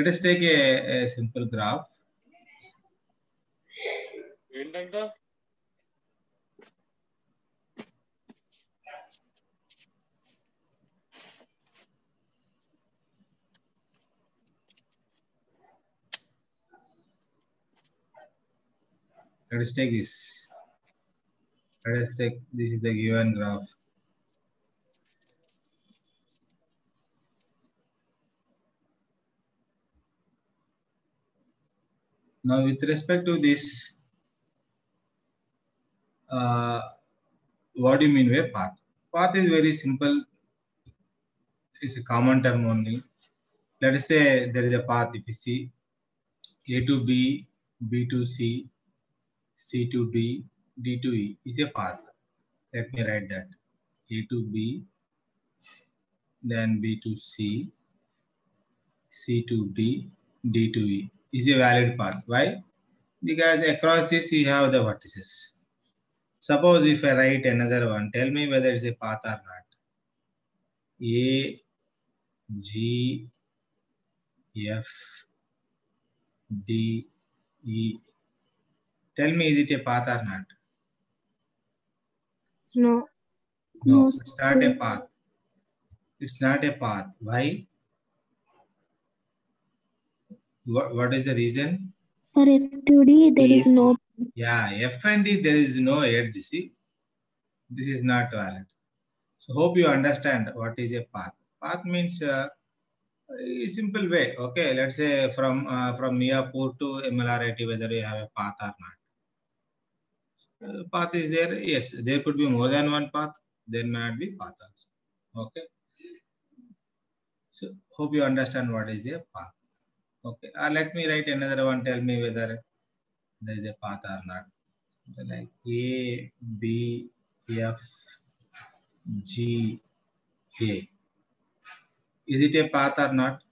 Let us take a, a simple graph. Let us take this. Let us take this is the given graph. Now, with respect to this, uh, what do you mean by path? Path is very simple. It's a common term only. Let us say there is a path if you see A to B, B to C, C to D, D to E is a path. Let me write that. A to B, then B to C, C to D, D to E is a valid path. Why? Because across this you have the vertices. Suppose if I write another one, tell me whether it's a path or not. A, G, F, D, E. Tell me, is it a path or not? No. No, No, it's not a path. It's not a path. Why? What, what is the reason? For F2D, there is Yes. no. Yeah, F and D, there is no edge. See, this is not valid. So, hope you understand what is a path. Path means uh, a simple way. Okay, let's say from uh, from Miyapur to MLRIT, whether you have a path or not. Uh, path is there. Yes, there could be more than one path. There might be path also. Okay. So, hope you understand what is a path. Okay. Uh, let me write another one. Tell me whether there is a path or not. Like A, B, F, G, A. Is it a path or not?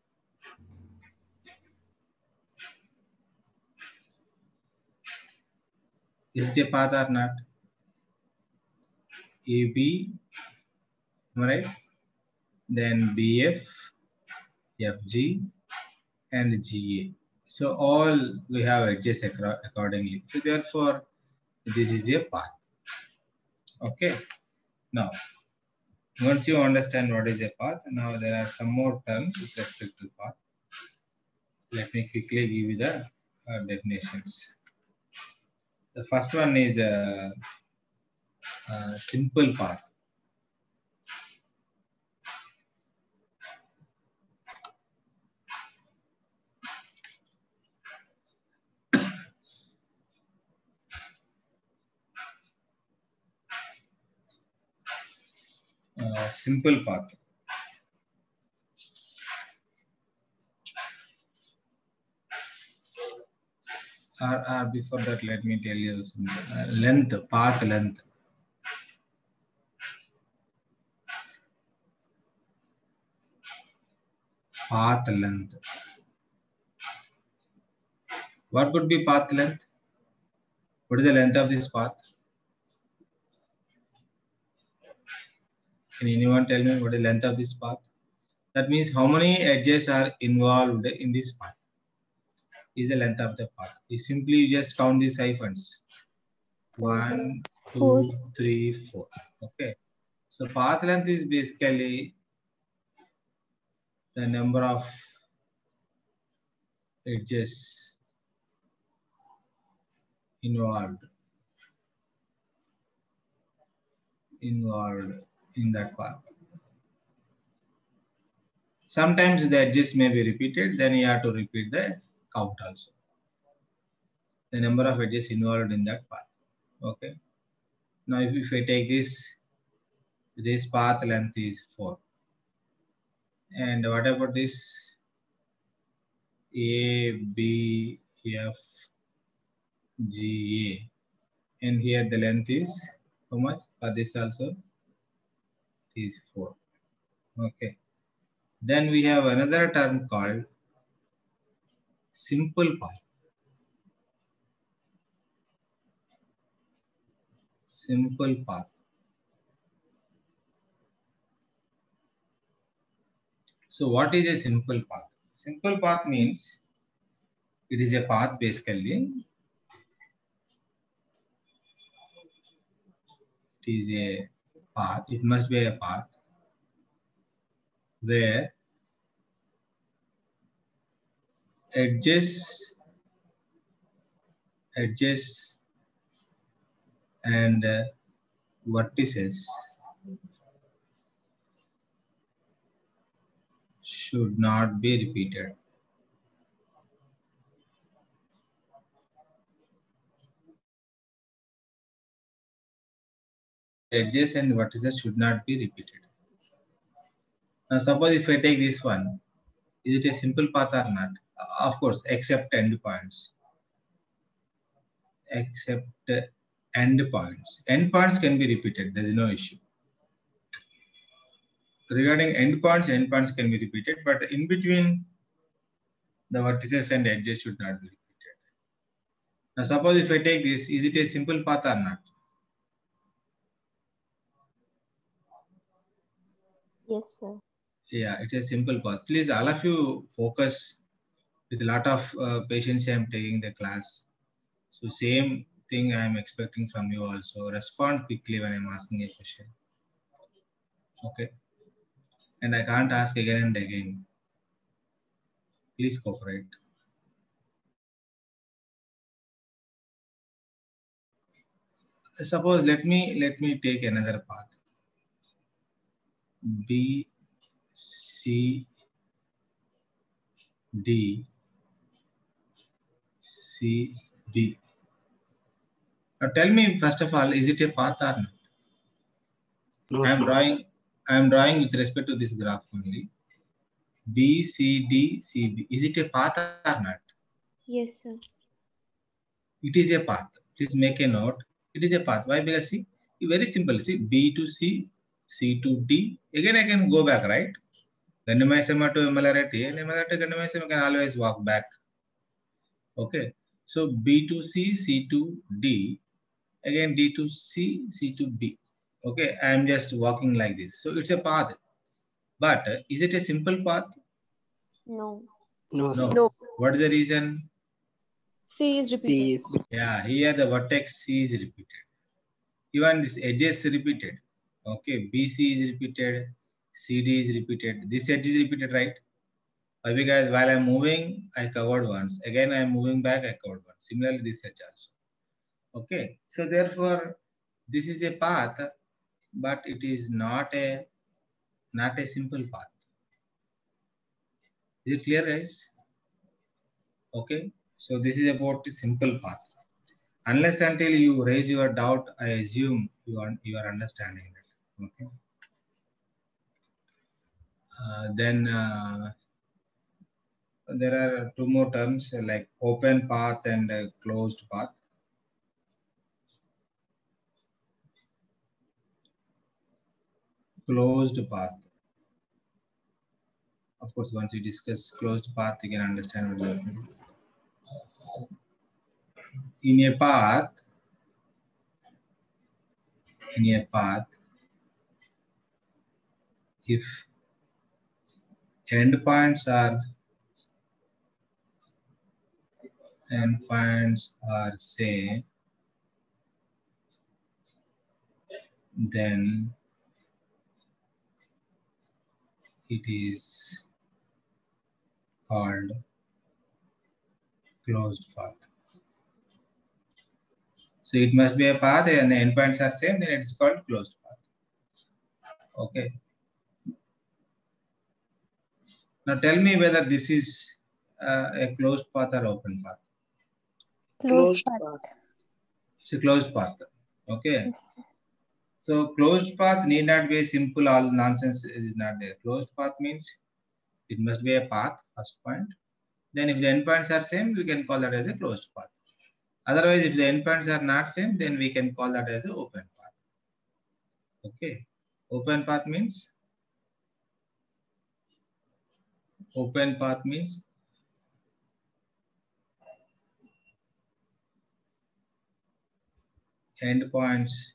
Is it a path or not? AB, right? Then BF, FG, and GA. So all we have edges accordingly. So therefore, this is a path. Okay. Now, once you understand what is a path, now there are some more terms with respect to path. Let me quickly give you the uh, definitions. The first one is a, a simple path. Simple path. Or, or before that, let me tell you. Uh, length, path length. Path length. What could be path length? What is the length of this path? Can anyone tell me what is the length of this path? That means how many edges are involved in this path is the length of the path. You simply just count these hyphens. One, two, three, four. Okay. So path length is basically the number of edges involved involved in that path. Sometimes the edges may be repeated, then you have to repeat the count also. The number of edges involved in that path. Okay. Now if, if I take this, this path length is 4. And what about this? A, B, F, G, A. And here the length is how much? For this also is 4. Okay. Then we have another term called simple path. Simple path. So what is a simple path? Simple path means it is a path basically. It is a path. It must be a path where edges, edges, and uh, vertices should not be repeated. Edges and vertices should not be repeated. Now, suppose if I take this one, is it a simple path or not? Of course, except endpoints. Except uh, endpoints. Endpoints can be repeated. There is no issue. Regarding endpoints, endpoints can be repeated, but in between the vertices and edges should not be repeated. Now, suppose if I take this, is it a simple path or not? Yes, sir. Yeah, it's a simple path. Please, all of you focus with a lot of uh, patience. I am taking the class. So same thing I am expecting from you also. Respond quickly when I'm asking a question. Okay. And I can't ask again and again. Please cooperate. Suppose let me let me take another path. B C D C B. Now tell me first of all, is it a path or not? No, I am sir. drawing. I am drawing with respect to this graph only. B C D C B. Is it a path or not? Yes, sir. It is a path. Please make a note. It is a path. Why? Because see, very simple. See, B to C, C to D. Again, I can go back, right? Gandimaisamma to MLRIT and MLRIT to Gandimaisamma can always walk back. Okay. So B to C, C to D. Again, D to C, C to B. Okay. I am just walking like this. So it's a path. But uh, is it a simple path? No. No, No. No. What is the reason? C is repeated. C is Yeah, here the vertex C is repeated. Even this edges repeated. Okay, BC is repeated, CD is repeated. This edge is repeated, right? Why? Because while I'm moving, I covered once. Again, I'm moving back, I covered once. Similarly, this edge also. Okay, so therefore, this is a path, but it is not a not a simple path. Is it clear, guys? Okay, so this is about the simple path. Unless until you raise your doubt, I assume you are you are understanding. Okay. Uh, then uh, there are two more terms uh, like open path and closed path. Closed path. Of course, once you discuss closed path, you can understand what that means. In a path, in a path, if endpoints are endpoints are same, then it is called closed path. So it must be a path and the endpoints are same, then it's called closed path. Okay. Now tell me whether this is uh, a closed path or open path. Closed Closed path. It's a closed path. Okay. So closed path need not be simple, all nonsense is not there. Closed path means it must be a path, first point. Then if the endpoints are same, we can call that as a closed path. Otherwise, if the endpoints are not same, then we can call that as an open path. Okay. Open path means open path means endpoints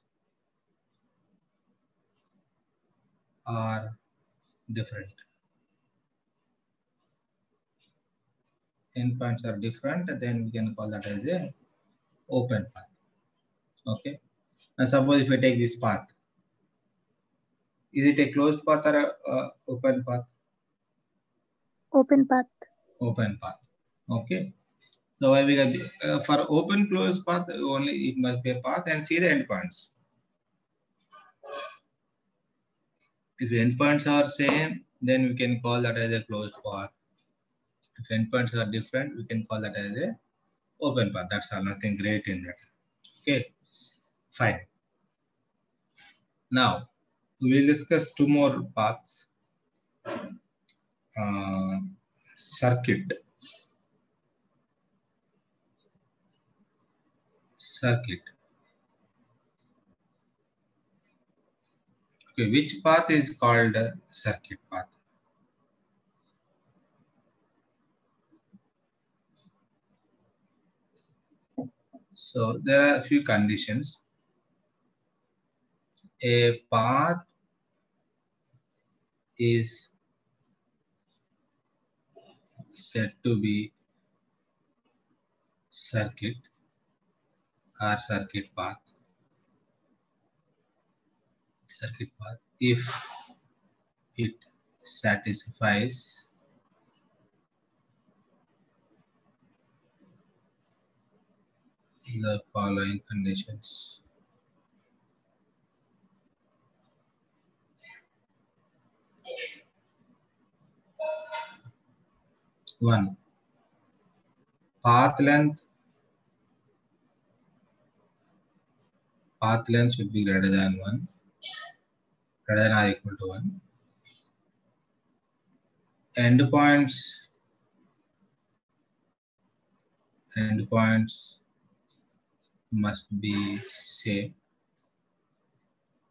are different. endpoints are different, then we can call that as a open path. Okay. Now suppose if I take this path, is it a closed path or a open path? Open path. Open path. Okay. So got the- uh, for open closed path only it must be a path and see the endpoints. If endpoints are same, then we can call that as a closed path. If endpoints are different, we can call that as a open path. That's all, nothing great in that. Okay, fine. Now, we will discuss two more paths. Uh, circuit. Circuit. Okay, which path is called circuit path? So there are a few conditions. A path is said to be circuit or circuit path. Circuit path if it satisfies the following conditions. One, path length. Path length should be greater than one, greater than or equal to one. Endpoints. Endpoints must be same.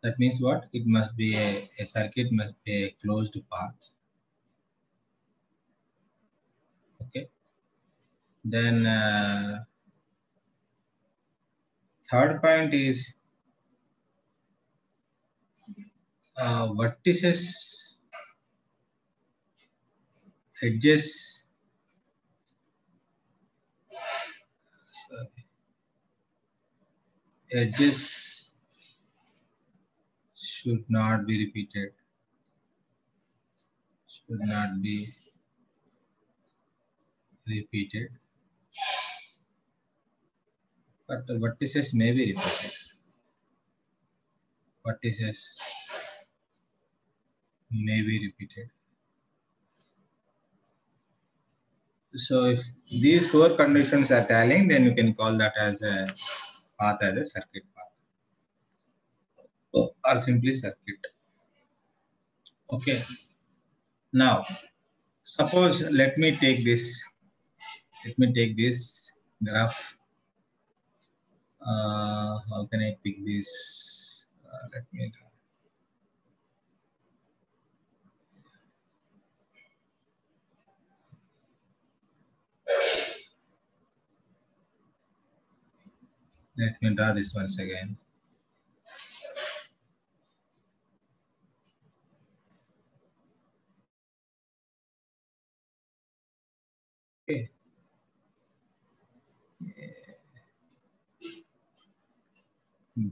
That means what? It must be a, a circuit must be a closed path. Okay. Then uh, third point is uh, vertices, edges. Sorry. Edges should not be repeated. Should not be repeated. But vertices may be repeated. Vertices may be repeated. So if these four conditions are tallying, then you can call that as a path as a circuit path or simply circuit. Okay. Now, suppose let me take this. Let me take this graph. Uh, how can I pick this? Uh, let me. Let me draw this once again. Now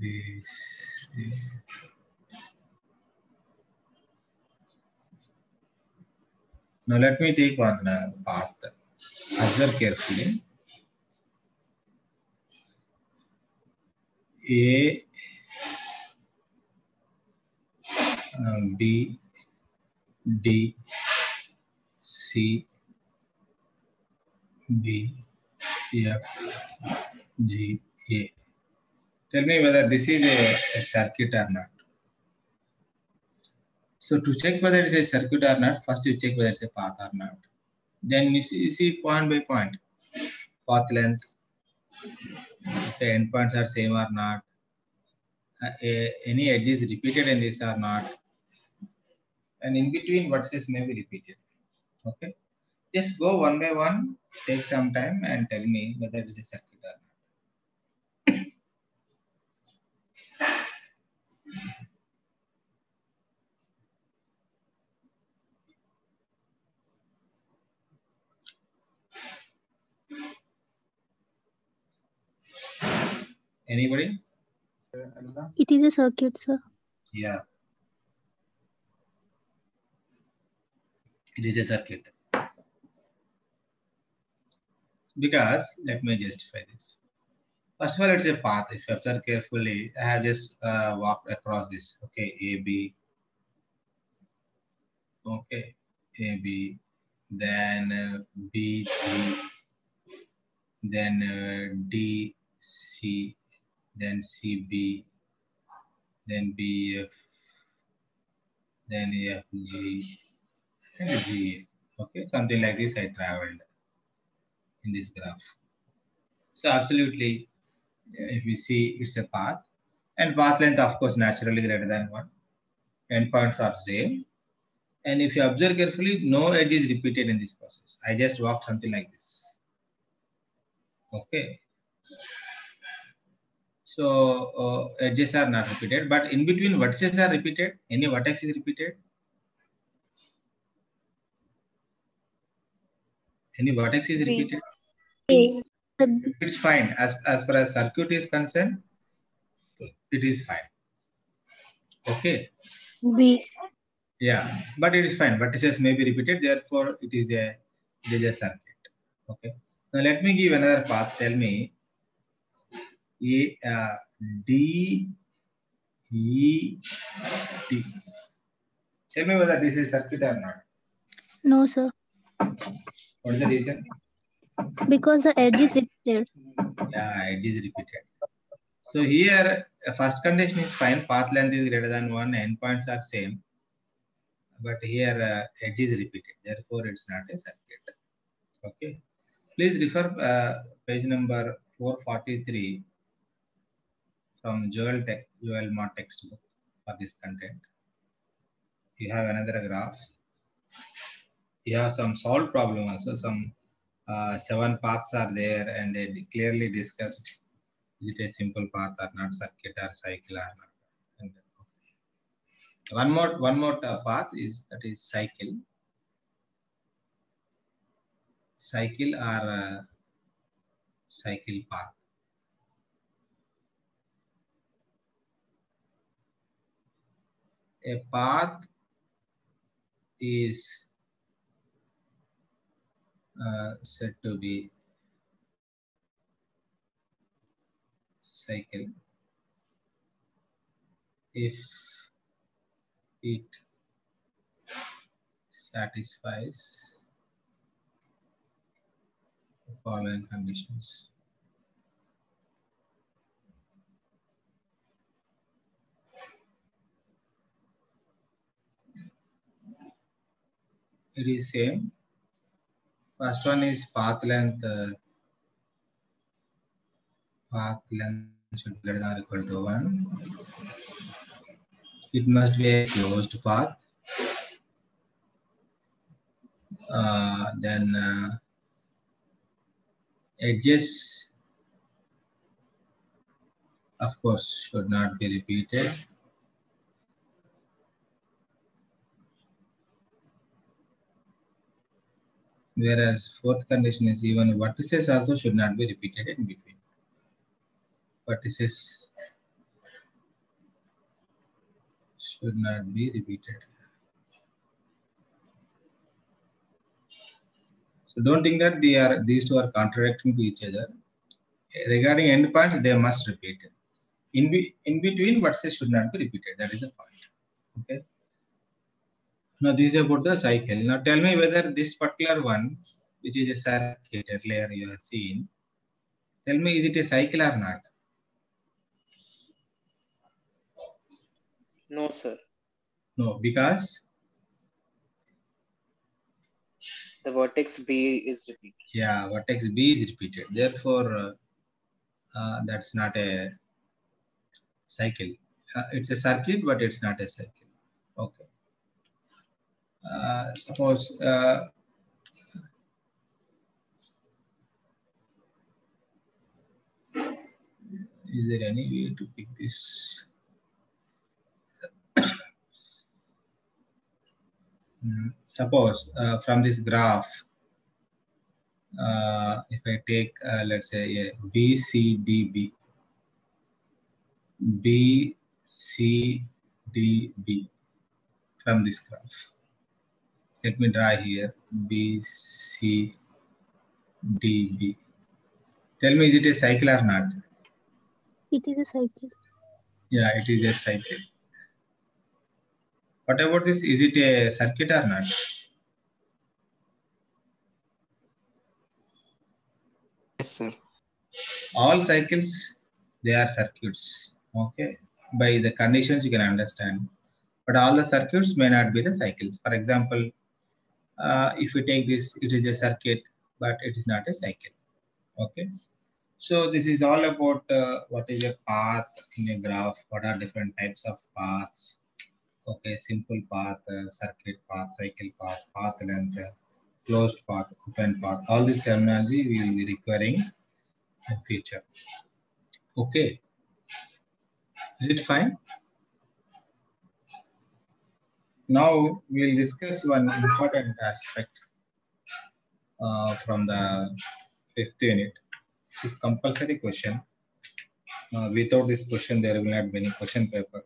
let me take one uh, path. Observe carefully. A, um, B, D, C, B, F, G, A. Tell me whether this is a, a circuit or not. So to check whether it's a circuit or not, first you check whether it's a path or not. Then you see, you see point by point, path length, the endpoints are same or not, uh, a- any edge is repeated in this or not, and in between vertices may be repeated. Okay, just go one by one, take some time and tell me whether it is a circuit or not. Anybody? It is a circuit, sir. Yeah. It is a circuit. Because, let me justify this. First of all, it's a path. If you observe carefully, I have just uh, walked across this. Okay, A, B. Okay, A, B. Then uh, B, C. Then uh, D, C. Then C, B. Then B, F. Then F, G. And G. Okay, something like this I traveled in this graph. So absolutely, uh, if you see it's a path and path length of course naturally greater than one. Endpoints are same. And if you observe carefully, no edge is repeated in this process. I just walked something like this. Okay. So uh, edges are not repeated, but in between vertices are repeated. Any vertex is repeated. Any vertex is repeated. It's fine. As, as far as circuit is concerned, it is fine. Okay. B. Yeah, but it is fine. Vertices may be repeated. Therefore, it is a it is a circuit. Okay. Now let me give another path. Tell me A uh, D E D. Tell me whether this is circuit or not. No, sir. What is the reason? Because the edge is repeated. Yeah, it is repeated. So here, uh, first condition is fine. Path length is greater than one. Endpoints are same. But here, uh, edge is repeated. Therefore, it's not a circuit. Okay. Please refer uh, page number 443 from Joel Tech, Joel Mott textbook for this content. You have another graph. You have some solved problem also. Some uh, seven paths are there and they clearly discussed is it a simple path or not, circuit or cycle or not. And, one more one more path is that is cycle. Cycle or uh, cycle path. A path is uh, said to be cycle if it satisfies the following conditions. It is same. First one is path length. Path length should be greater than or equal to 1. It must be a closed path. Uh, then uh, edges, of course, should not be repeated. Whereas fourth condition is even vertices also should not be repeated in between vertices should not be repeated. So don't think that they are these two are contradicting to each other. Regarding endpoints, they must repeat. In, be, in between, vertices should not be repeated. That is the point. Okay. Now this is about the cycle. Now tell me whether this particular one, which is a circuit earlier you have seen, tell me is it a cycle or not? No, sir. No, because The vertex B is repeated. yeah, vertex B is repeated. Therefore, uh, uh, that's not a cycle. Uh, it's a circuit, but it's not a cycle. Okay. Suppose uh, is there any way to pick this? Mm, suppose uh, from this graph, uh, if I take, uh, let's say, a BCDB, B, C, D, B from this graph. Let me draw here B, C, D, B. Tell me, is it a cycle or not? It is a cycle. Yeah, it is a cycle. What about this? Is it a circuit or not? Yes, sir. All cycles, they are circuits. Okay. By the conditions you can understand. But all the circuits may not be the cycles. For example, uh, if we take this, it is a circuit, but it is not a cycle. Okay. So this is all about uh, what is a path in a graph, what are different types of paths. Okay, simple path, uh, circuit path, cycle path, path length, closed path, open path. All this terminology we will be requiring in future. Okay. Is it fine? Now we'll discuss one important aspect uh, from the fifth unit. This is compulsory question. Uh, without this question, there will not be any question paper.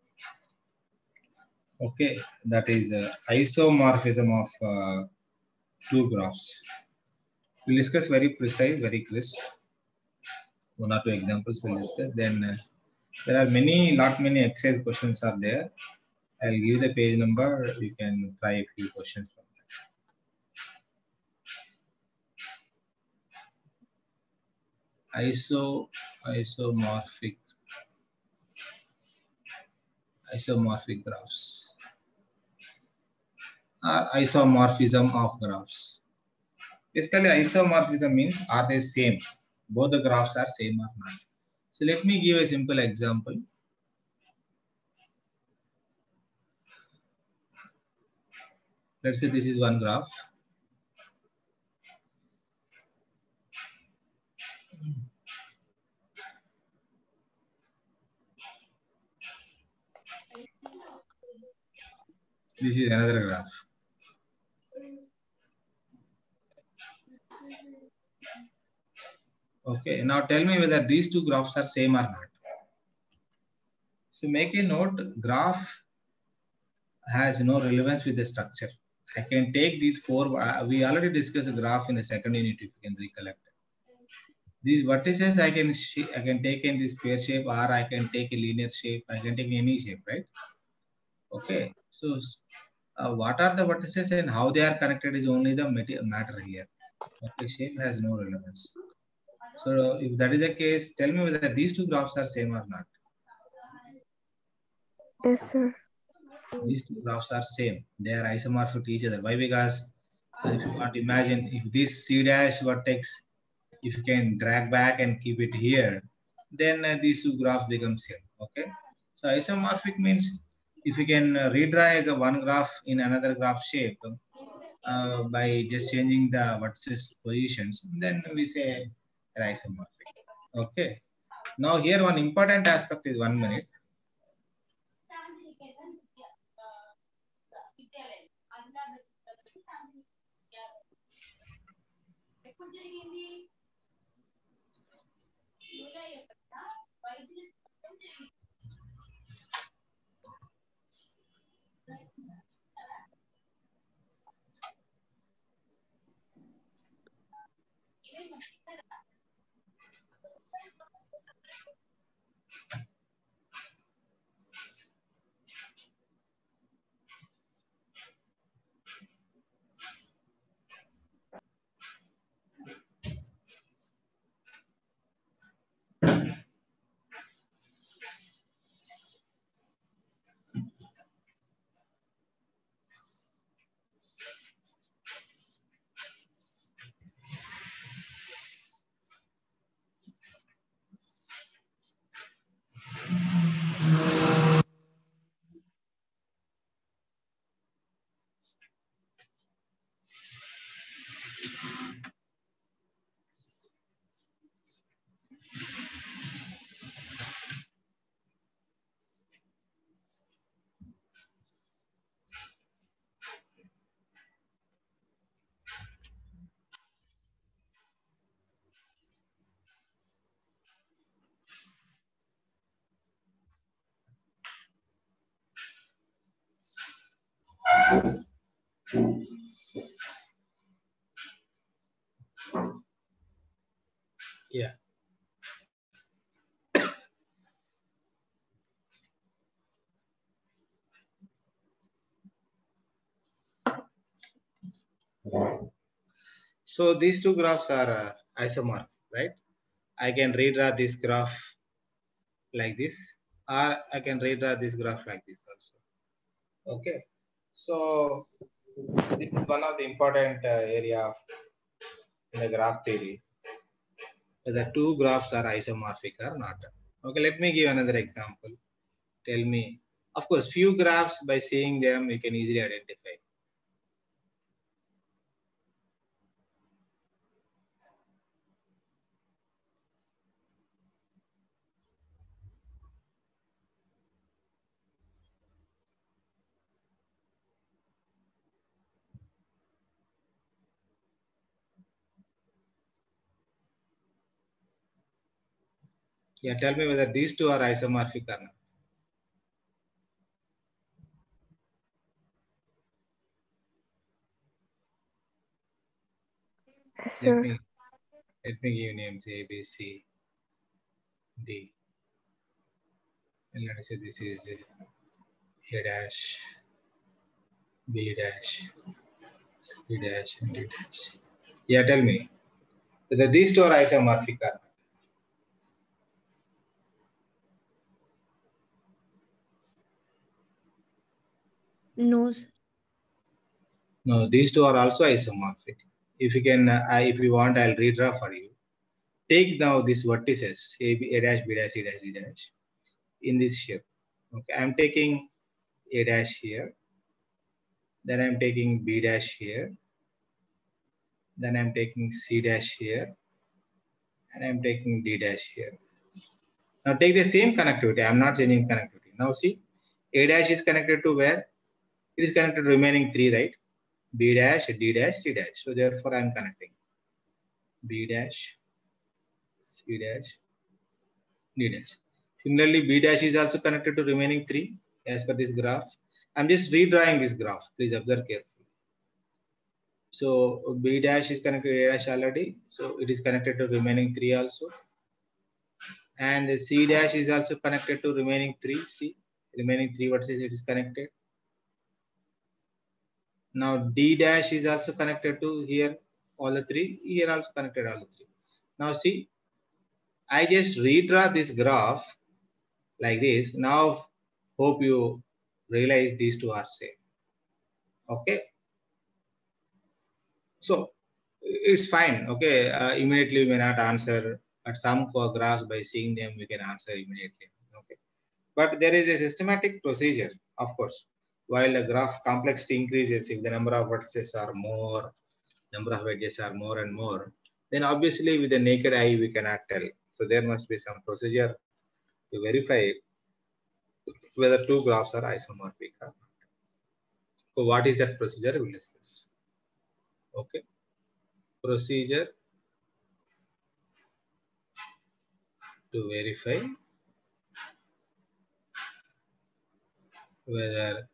Okay, that is uh, isomorphism of uh, two graphs. We'll discuss very precise, very crisp. One or two examples we'll discuss. Then uh, there are many, lot many exercise questions are there. I'll give the page number. You can try a few questions from that. iso isomorphic isomorphic graphs. Or isomorphism of graphs. Basically isomorphism means are they same? Both the graphs are same or not. So let me give a simple example let's say this is one graph This is another graph. Okay, now tell me whether these two graphs are same or not. So make a note, graph has no relevance with the structure. I can take these four, uh, we already discussed a graph in the second unit if you can recollect. These vertices I can I can take in this square shape or I can take a linear shape, I can take any shape, right? Okay, so uh, what are the vertices and how they are connected is only the matter here. Okay, shape has no relevance. So if that is the case, tell me whether these two graphs are same or not. Yes, sir. These two graphs are same. They are isomorphic to each other. Why? Because if you want to imagine, if this C dash vertex, if you can drag back and keep it here, then uh, these two graphs become same. Okay. So isomorphic means if you can uh, redraw the one graph in another graph shape uh, by just changing the vertices positions, then we say isomorphic. Okay. Now here one important aspect is one minute. Yeah. So these two graphs are uh, right? I can redraw this graph like this, or I can redraw this graph like this also. Okay. So this is one of the important uh, area of in the graph theory. Whether two graphs are isomorphic or not. Okay, let me give another example. Tell me. Of course, few graphs by seeing them you can easily identify. Yeah, tell me whether these two are isomorphic or not. Let me let me give names A, B, C, D. And let me say this is A dash, B dash, C dash, and D dash. Yeah, tell me whether these two are isomorphic or not. No. No, these two are also isomorphic. If you can, uh, if you want, I'll redraw for you. Take now these vertices A, B, A dash, B dash, C dash, D dash in this shape. Okay, I'm taking A dash here. Then I'm taking B dash here. Then I'm taking C dash here. And I'm taking D dash here. Now take the same connectivity. I'm not changing connectivity. Now see, A dash is connected to where? It is connected to remaining three, right? B dash, D dash, C dash. So therefore I'm connecting B dash, C dash, D dash. Similarly, B dash is also connected to remaining three as per this graph. I'm just redrawing this graph. Please observe carefully. So B dash is connected to A dash already. So it is connected to remaining three also. And the C dash is also connected to remaining three. See, remaining three vertices it is connected. Now D dash is also connected to here, all the three, here also connected all the three. Now see, I just redraw this graph like this. Now hope you realize these two are same. Okay. So it's fine. Okay. Uh, immediately we may not answer, but some graphs by seeing them we can answer immediately. Okay. But there is a systematic procedure, of course while the graph complexity increases, if the number of vertices are more, number of edges are more and more, then obviously with the naked eye we cannot tell. So there must be some procedure to verify whether two graphs are isomorphic or not. So what is that procedure? We'll discuss. Okay. Procedure to verify whether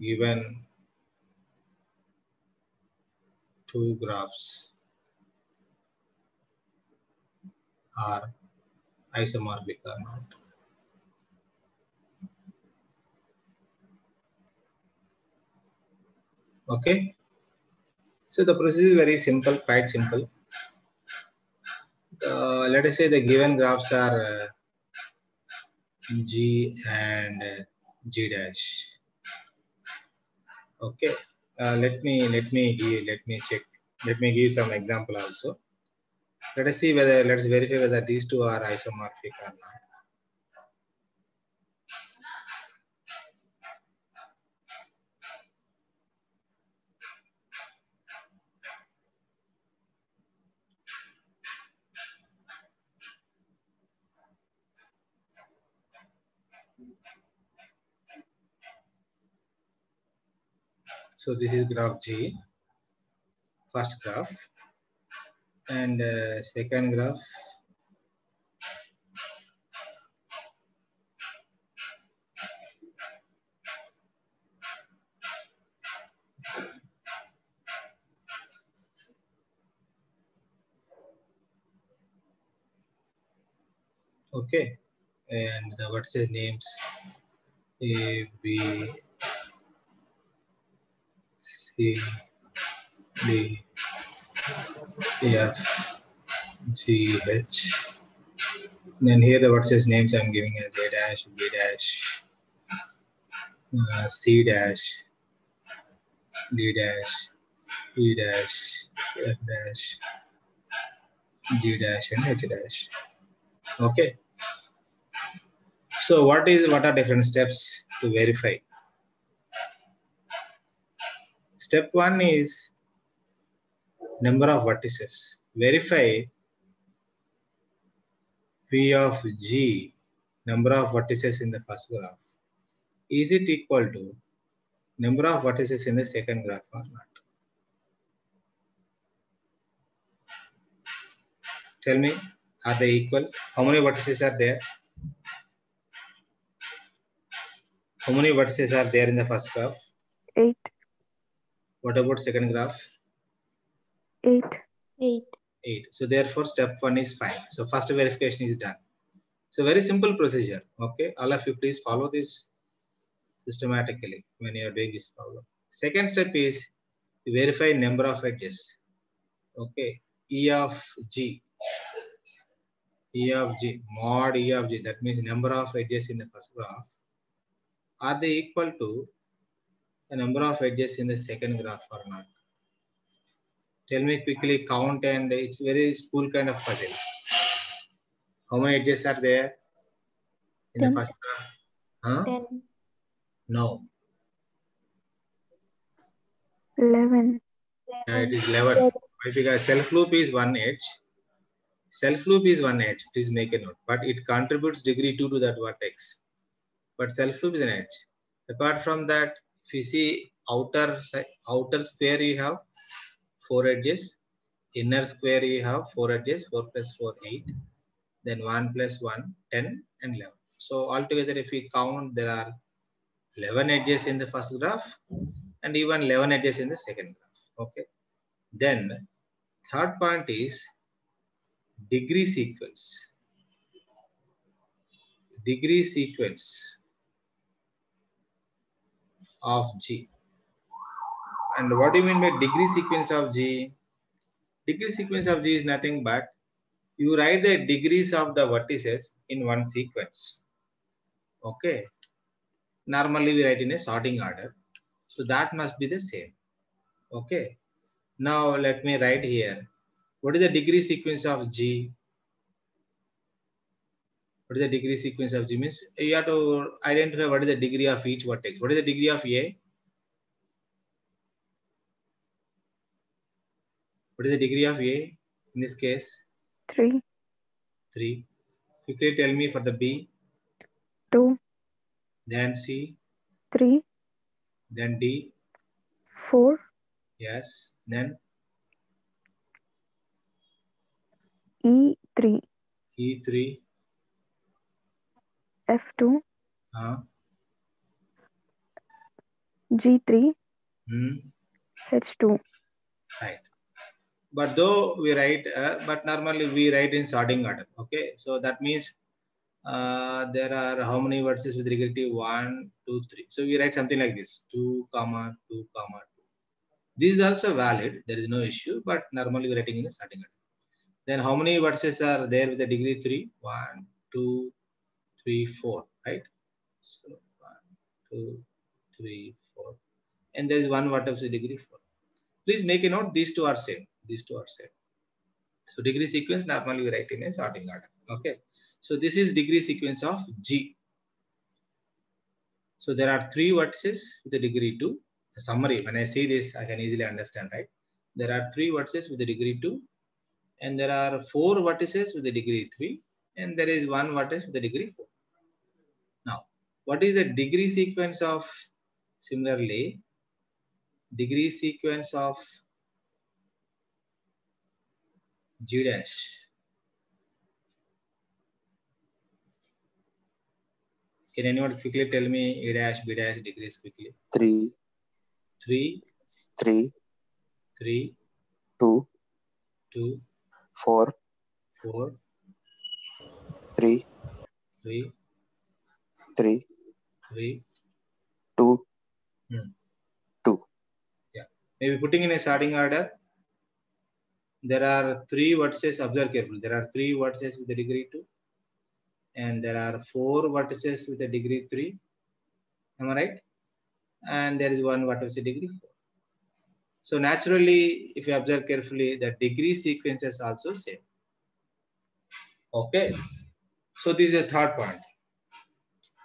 given two graphs are isomorphic or not. Okay. So the process is very simple, quite simple. Uh, let us say the given graphs are uh, G and G dash. Okay, uh, let me let me give, let me check. Let me give some example also. Let us see whether let's verify whether these two are isomorphic or not. So this is graph G, first graph, and uh, second graph. Okay, and the what's his names? A B C, D, F, G, H. Then here the vertices names I'm giving as A dash, B dash, uh, C dash, D dash, E dash, F dash, G dash, and H dash. Okay. So what is what are different steps to verify? Step one is number of vertices. Verify P of G, number of vertices in the first graph. Is it equal to number of vertices in the second graph or not? Tell me, are they equal? How many vertices are there? How many vertices are there in the first graph? Eight. What about second graph? Eight. Eight. 8. So therefore, step 1 is fine. So first verification is done. So very simple procedure. Okay. All of you please follow this systematically when you are doing this problem. Second step is to verify number of edges. Okay. E of G. E of G. Mod E of G. That means number of edges in the first graph. Are they equal to the number of edges in the second graph or not? Tell me quickly count and it's very school kind of puzzle. How many edges are there in Ten. the first graph? Huh? Ten. No, Eleven. Yeah, it is 11. Why? Because self loop is one edge. Self loop is one edge. Please make a note. But it contributes degree 2 to that vertex. But self loop is an edge. Apart from that, if you see outer outer square, you have four edges. Inner square, you have four edges. 4 plus 4, 8. Then 1 plus 1, 10 and 11. So altogether, if we count, there are 11 edges in the first graph and even 11 edges in the second graph. Okay. Then third point is degree sequence. Degree sequence of G. And what do you mean by degree sequence of G? Degree sequence of G is nothing but you write the degrees of the vertices in one sequence. Okay. Normally we write in a sorting order. So that must be the same. Okay. Now let me write here. What is the degree sequence of G? What is the degree sequence of G? Means you have to identify what is the degree of each vertex. What is the degree of A? What is the degree of A in this case? Three. 3. Quickly tell me for the B, Two. then C, Three. then D. Four. Yes. Then E three. E3. F two. Uh, G three. hmm. H two. Right. But though we write, uh, but normally we write in sorting order. Okay. So that means uh, there are how many verses with to one, two, three. So we write something like this: two, comma, two, comma, two. This is also valid. There is no issue. But normally we're writing in a sorting order. Then how many verses are there with the degree three? One, two, three, four. Right. So one, two, three, four, and there is one vertex degree four. Please make a note. These two are same these two are same. So degree sequence normally we write in a sorting order. Okay. So this is degree sequence of G. So there are three vertices with a degree 2. The summary, when I see this, I can easily understand, right? There are three vertices with a degree 2. And there are four vertices with a degree 3. And there is one vertex with a degree 4. What is the degree sequence of, similarly, degree sequence of G dash. Can anyone quickly tell me A dash, B dash degrees quickly? three, Three, three, three, two, two, four, four, three, three, three, three. two, hmm. Maybe putting in a starting order. There are three vertices, observe carefully. There are three vertices with a degree 2. And there are four vertices with a degree 3. Am I right? And there is one vertex degree 4. So naturally, if you observe carefully, the degree sequence is also same. Okay. So this is the third point.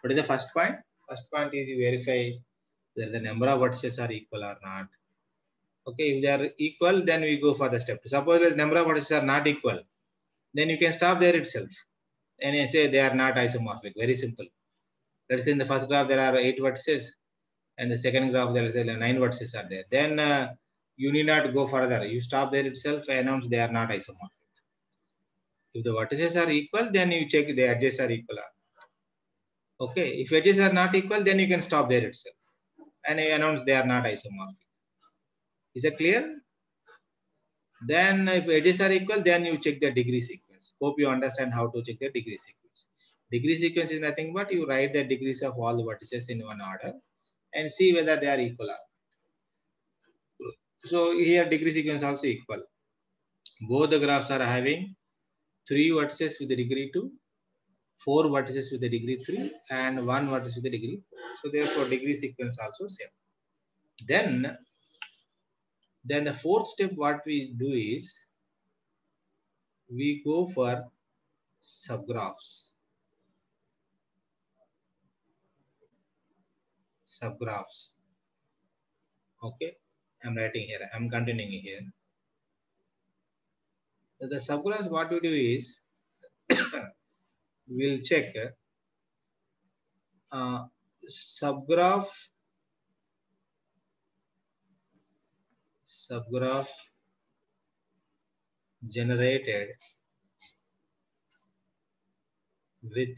What is the first point? First point is you verify whether the number of vertices are equal or not. Okay, if they are equal, then we go for the step. Suppose the number of vertices are not equal, then you can stop there itself. And you say they are not isomorphic. Very simple. Let's say in the first graph there are eight vertices, and the second graph there is nine vertices are there. Then uh, you need not go further. You stop there itself and announce they are not isomorphic. If the vertices are equal, then you check the edges are equal. or. Okay, if edges are not equal, then you can stop there itself and you announce they are not isomorphic. Is that clear? Then if edges are equal, then you check the degree sequence. Hope you understand how to check the degree sequence. Degree sequence is nothing but you write the degrees of all the vertices in one order and see whether they are equal or not. So here degree sequence also equal. Both the graphs are having three vertices with degree 2, four vertices with the degree 3 and one vertex with the degree 4. So therefore degree sequence also same. Then then the fourth step, what we do is we go for subgraphs. Subgraphs. Okay, I'm writing here. I'm continuing here. The subgraphs, what we do is we'll check uh, subgraph subgraph generated with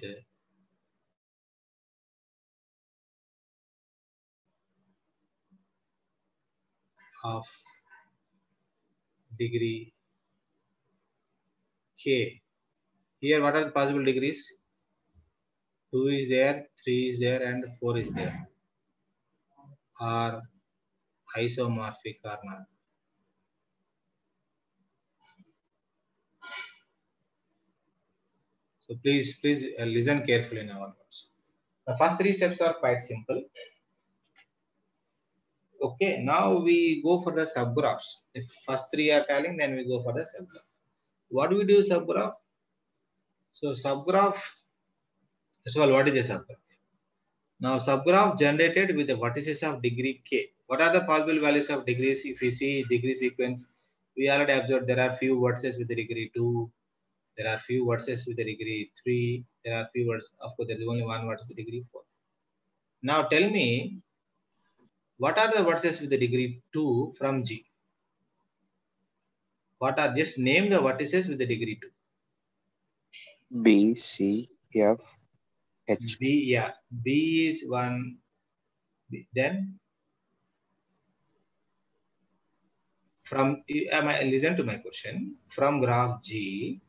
of degree k. Here, what are the possible degrees? 2 is there, 3 is there, and 4 is there. Are isomorphic or not? So please, please uh, listen carefully now. onwards. The first three steps are quite simple. Okay, now we go for the subgraphs. If first three are telling, then we go for the subgraph. What do we do subgraph? So subgraph, first of all, what is a subgraph? Now subgraph generated with the vertices of degree k. What are the possible values of degrees? If we see degree sequence, we already observed there are few vertices with the degree 2, there are few vertices with the degree 3, there are few vertices, of course there is only one vertex with degree 4. Now tell me, what are the vertices with the degree 2 from G? What are, just name the vertices with the degree 2. B, C, F, H. B, yeah, B is one, B- then from, am I, listen to my question, from graph G,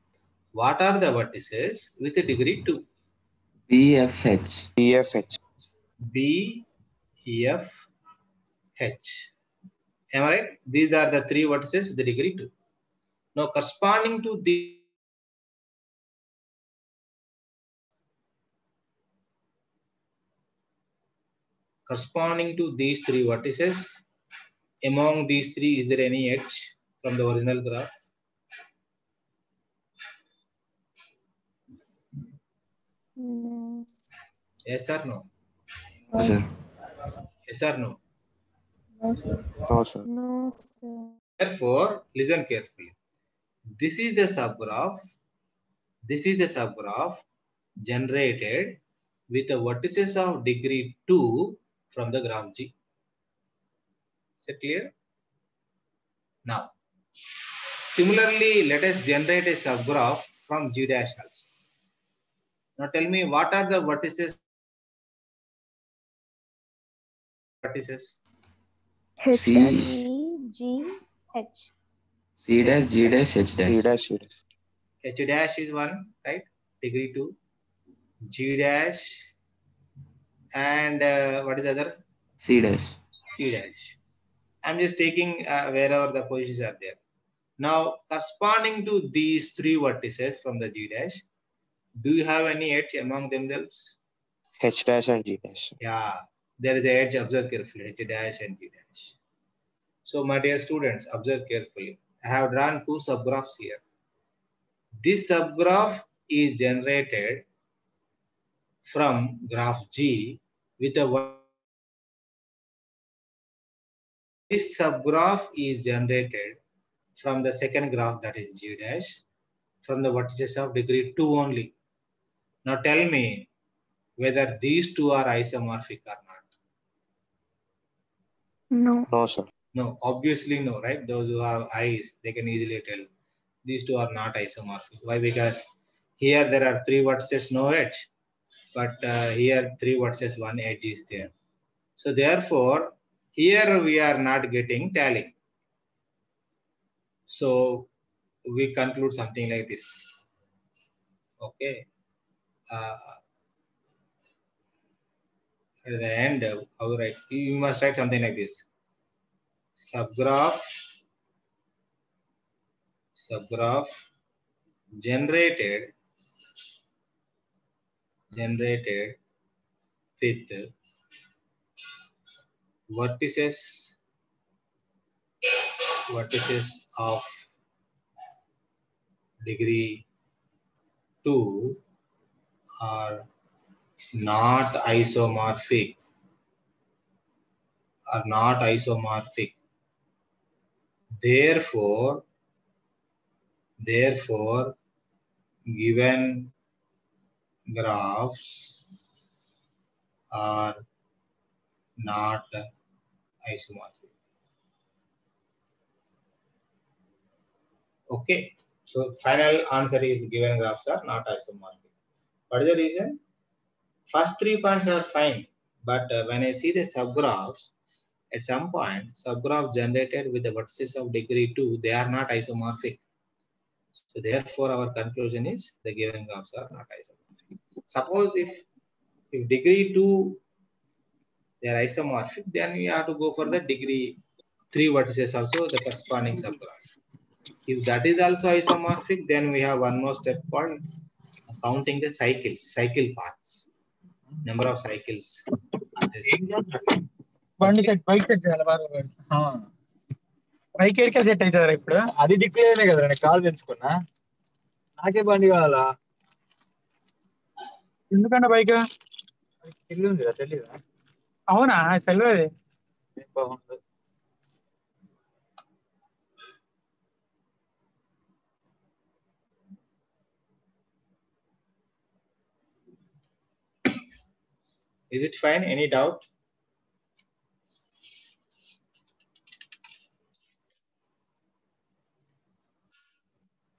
what are the vertices with a degree 2? BFH. B, F, H. B, F, H. Am I right? These are the three vertices with the degree 2. Now corresponding to the corresponding to these three vertices, among these three, is there any edge from the original graph? No. Yes or no? No, sir. Yes or no? No, sir. No, sir. No, sir. Therefore, listen carefully. This is the subgraph. This is the subgraph generated with the vertices of degree 2 from the graph G. Is it clear? Now, similarly, let us generate a subgraph from G dash also. Now tell me what are the vertices? Vertices. H C. dash. E, G, H. C dash, G dash, H C dash. dash, C dash. H dash is one, right? Degree two. G dash, and uh, what is the other? C dash. C dash. I'm just taking uh, wherever the positions are there. Now, corresponding to these three vertices from the G dash, do you have any edge among themselves? H dash and G dash. Yeah, there is a edge. Observe carefully. H dash and G dash. So, my dear students, observe carefully. I have drawn two subgraphs here. This subgraph is generated from graph G with a this subgraph is generated from the second graph that is G dash from the vertices of degree 2 only. Now tell me whether these two are isomorphic or not. No. No, sir. No, obviously no, right? Those who have eyes, they can easily tell these two are not isomorphic. Why? Because here there are three vertices, no edge, but uh, here three vertices, one edge is there. So therefore, here we are not getting tally. So we conclude something like this. Okay. Uh, at the end, uh, how write? You must write something like this subgraph subgraph generated generated with vertices vertices of degree 2 are not isomorphic are not isomorphic. Therefore therefore given graphs are not isomorphic. Okay so final answer is the given graphs are not isomorphic. What is the reason? First three points are fine but uh, when i see the subgraphs at some point subgraph generated with the vertices of degree 2 they are not isomorphic. So therefore our conclusion is the given graphs are not isomorphic suppose if if degree 2 they are isomorphic then we have to go for the degree 3 vertices also the corresponding subgraph if that is also isomorphic then we have one more step called counting the cycles cycle paths number of cycles బండి set bike set చేయాలి బాగా ఆ. Bike ఎడికే set అవుతుందా ఇప్పుడు అది దిక్కులేదే కదా నేను call తెచ్చుకున్నా నాకే బండి కావాలా ఎందుకంటే బైక్ ఇల్లు ఉంది కదా తెలీదా అవునా తెలియదు బాగుంది is it fine any doubt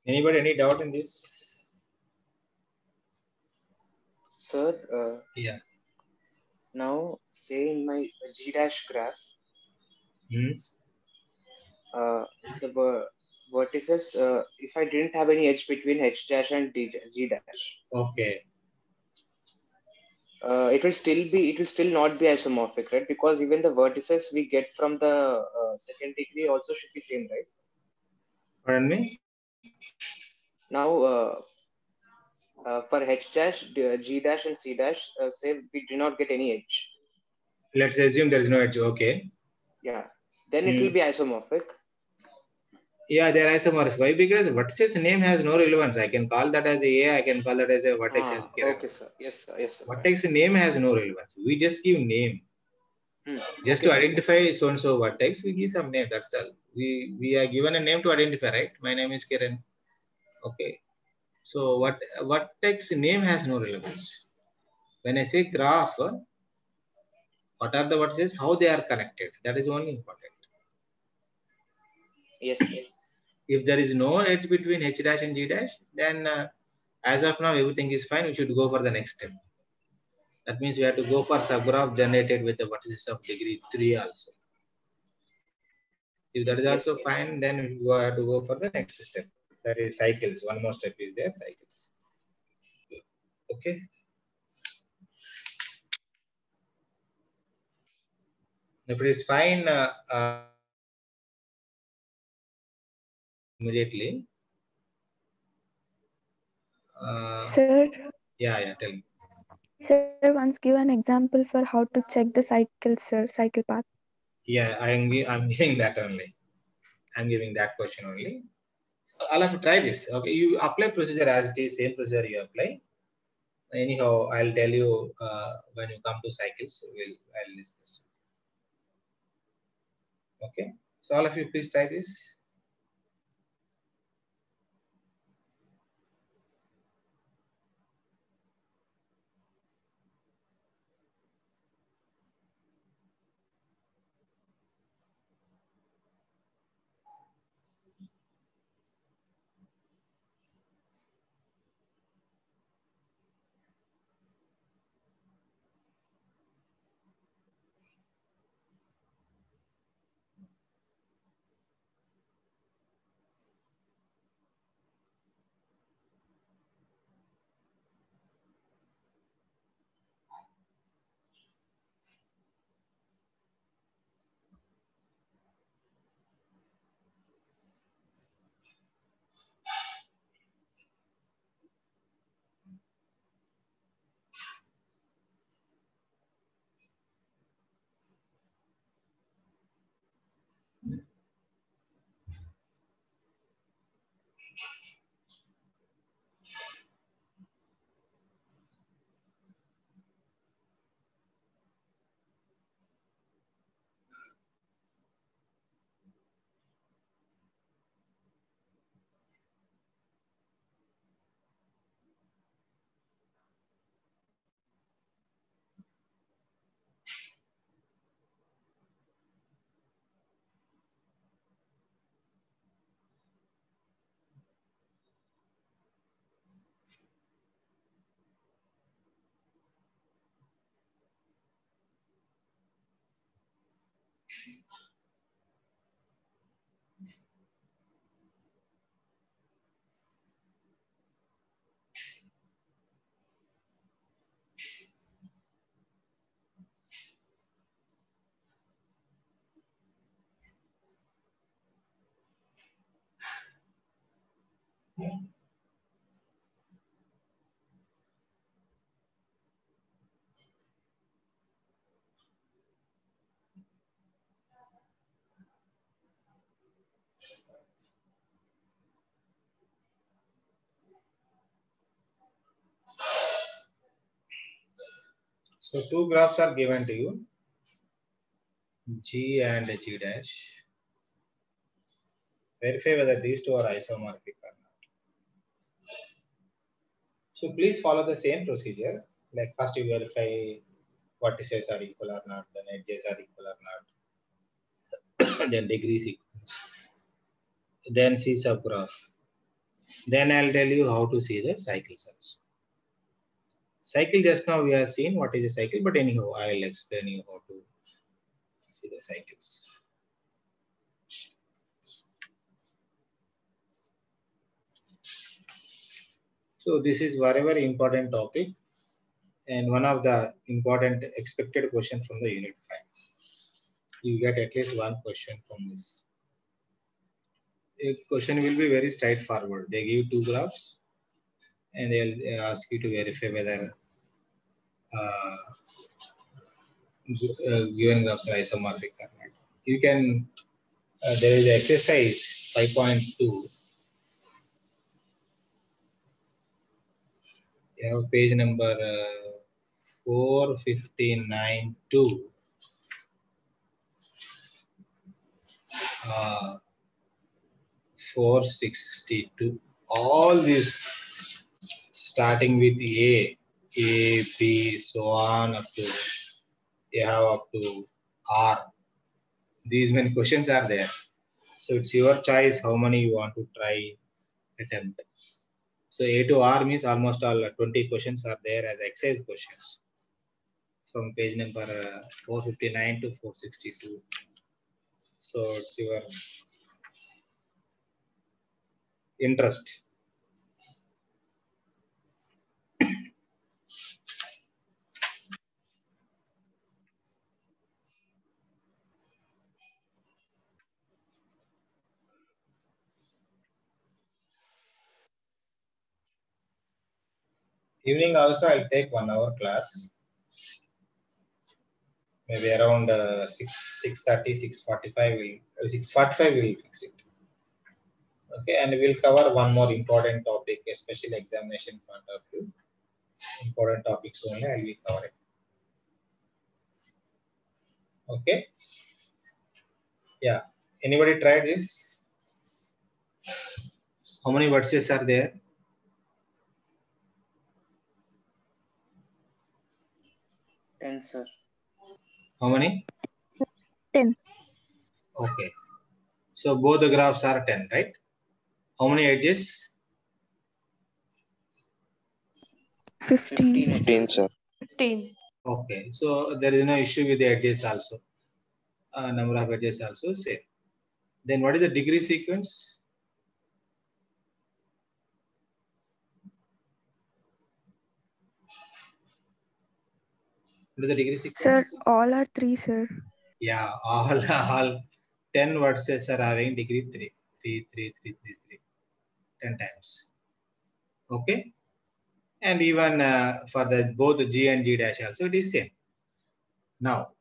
anybody any doubt in this Sir, uh, yeah now say in my G dash graph, Hmm. uh, the ver- vertices, uh, if I didn't have any edge between H dash and D, G dash, okay uh, it will still be, it will still not be isomorphic, right? Because even the vertices we get from the uh, second degree also should be same, right? pardon me Now, uh, uh, for H dash, D- G dash, and C dash, uh, say we do not get any edge. let's assume there is no edge okay Yeah, then it Hmm. will be isomorphic. yeah they are isomorphic why because vertices name has no relevance i can call that as a a i can call that as a vertex Ah, okay, sir. Yes, sir. Yes, sir. vertex name has no relevance we just give name Hmm. just Okay, to sir. identify so and so vertex we give some name that's all we we are given a name to identify right my name is kiran okay so what what text name has no relevance? When i say graph what are the vertices how they are connected. That is only important. Yes, yes. if there is no edge between h dash and g dash then uh, as of now everything is fine. We should go for the next step. That means we have to go for subgraph generated with the vertices of degree 3 also. If that is also yes. fine then we have to go for the next step there is cycles. One more step is there, cycles. Okay. If it is fine, uh, uh, immediately. Uh, Sir. Yeah, yeah, tell me. Sir, once give an example for how to check the cycle, sir, cycle path. Yeah, I'm, I'm giving that only. I'm giving that question only. I'll have to try this. Okay, you apply procedure as it is, same procedure you apply. Anyhow, I'll tell you uh, when you come to cycles, we'll I'll discuss. Okay, so all of you please try this. Thank Yeah. So two graphs are given to you, G and G dash. Verify whether these two are isomorphic or not. So please follow the same procedure. Like first you verify vertices are equal or not, then edges are equal or not, then degrees equals, then see subgraph. Then I'll tell you how to see the cycles also. Cycle just now we have seen what is a cycle, but anyhow, I'll explain you how to see the cycles. So this is very, very important topic and one of the important expected question from the unit 5. You get at least one question from this. A question will be very straightforward. They give two graphs and they'll ask you to verify whether uh, uh, given graphs are isomorphic or not. You can, uh, there is exercise 5.2. You have page number uh, 459 2. Uh, 462. All these starting with A, A, B, so on up to you have up to R. These many questions are there. So it's your choice how many you want to try attempt. So A to R means almost all 20 questions are there as exercise questions from page number uh, 459 to 462. So it's your interest. Evening also I'll take one hour class. Maybe around uh, 6, 6.30, 6.45 will, uh, 6.45 will fix it okay and we'll cover one more important topic especially examination point of view Important topics only I will cover it. Okay. Yeah. Anybody tried this? How many verses are there? Ten, sir. How many? 10. Okay. So both the graphs are 10, right? How many edges? 15. 15 15, sir. 15. Okay. So there is no issue with the edges also. Uh, number of edges also same. Then what is the degree sequence? What is the degree sequence? Sir, all are 3, sir. Yeah, all all 10 verses are having degree 3. 3, 3, 3, 3, 3. 10 times. Okay. And even uh, for the both G and G dash also it is same. Now,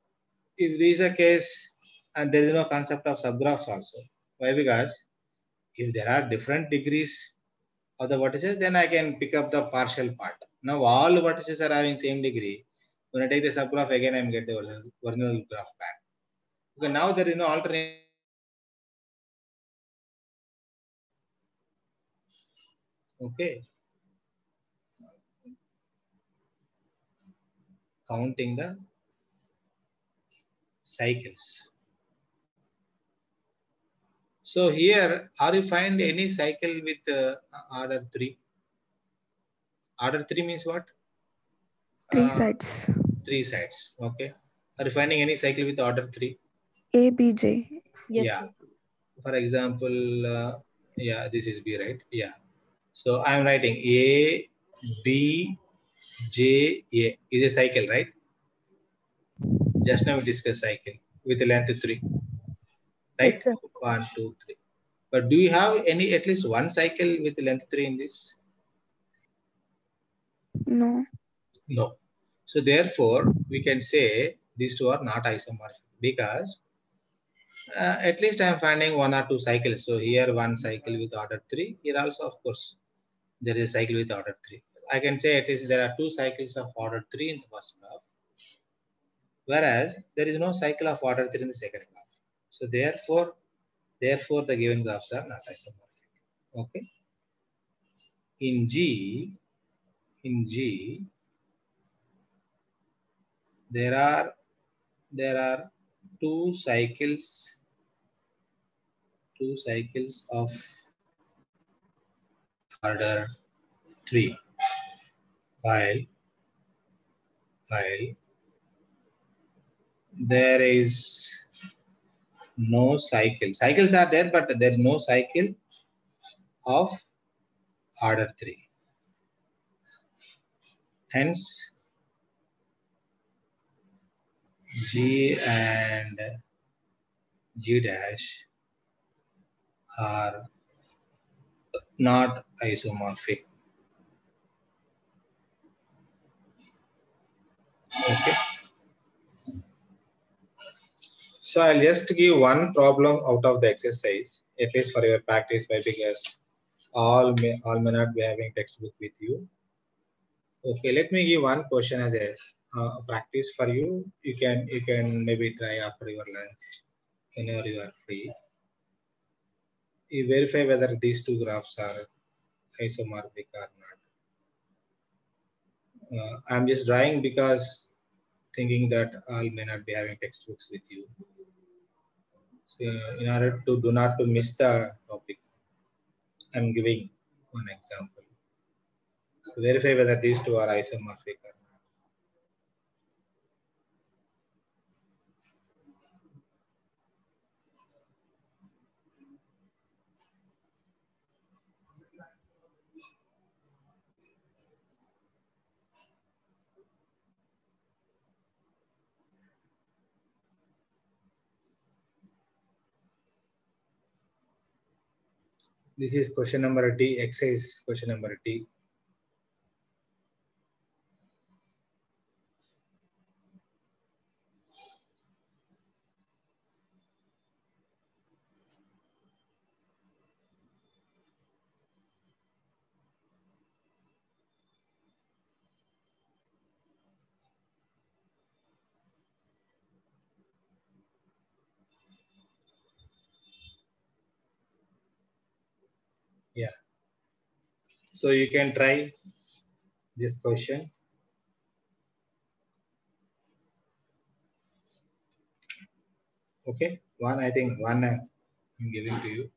if this is a case and there is no concept of subgraphs also. Why? Because if there are different degrees of the vertices, then I can pick up the partial part. Now all vertices are having same degree. When I take the subgraph again, I'm get the original, graph back. Okay, now there is no alternate. Okay. Counting the cycles. So here, are you find any cycle with uh, order three? Order three means what? 3 Uh, sides. Three sides. Okay. Are you finding any cycle with order three? A, B, J. Yes, yeah. For example, uh, yeah, this is B, right? Yeah. So I am writing A, B, J, A is a cycle, right? Just now we discussed cycle with a length three, right? Yes. One, two, three. But do you have any at least one cycle with length three in this? No. No. So therefore, we can say these two are not isomorphic because uh, at least I am finding one or two cycles. So here one cycle with order three. Here also, of course, there is a cycle with order three. I can say at least there are two cycles of order three in the first graph, whereas there is no cycle of order three in the second graph. So therefore, therefore the given graphs are not isomorphic. Okay. In G, in G, there are there are two cycles two cycles of order 3 while while there is no cycle. Cycles are there but there is no cycle of order 3 hence G and G dash are not isomorphic. Okay. So I'll just give one problem out of the exercise, at least for your practice, why because all may all may not be having textbook with you. Okay, let me give one question as a uh, practice for you. You can you can maybe try after your lunch, whenever you are free. You verify whether these two graphs are isomorphic or not. Uh, I'm just drawing because thinking that all may not be having textbooks with you. So in order to do not to miss the topic, I'm giving one example. So verify whether these two are isomorphic This is question number D, exercise question number D. Yeah. So you can try this question. Okay, one, I think one I'm giving to you.